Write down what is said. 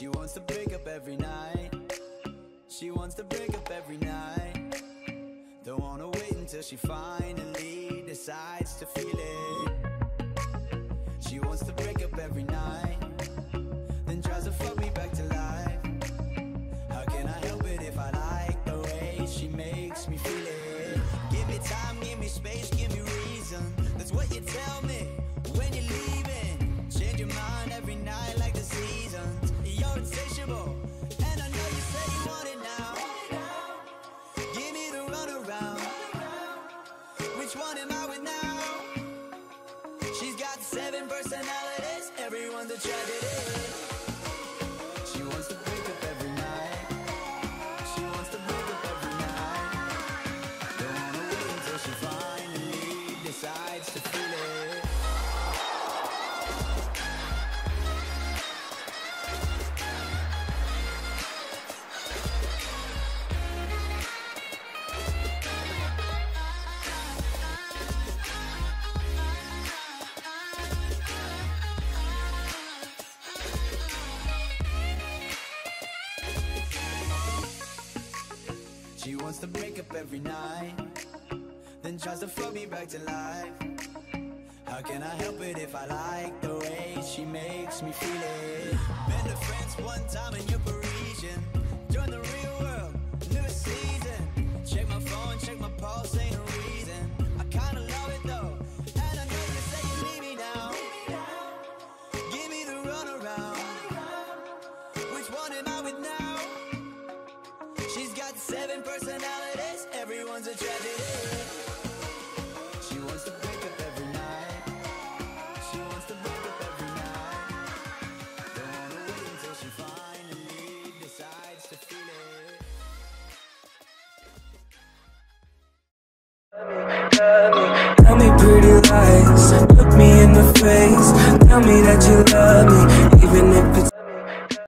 She wants to break up every night. She wants to break up every night. Don't wanna wait until she finally decides to feel it. She wants to break up every night. Then tries to fuck me back to life. How can I help it if I like the way she makes me feel it? Give me time, give me space, give me reason. That's what you tell me wants to break up every night, then tries to fuck me back to life. How can I help it if I like the way she makes me feel it? Been to France one time and you're Parisian. Join the real world, new season. Check my phone, check my pulse, ain't a reason. I kinda love it though, and I know you say you need me now. Give me the runaround. Which one am I with now? She's got seven personalities, everyone's a tragedy. She wants to break up every night. She wants to break up every night. Don't wanna wait until she finally decides to feel it. Tell me pretty lies, look me in the face. Tell me that you love me,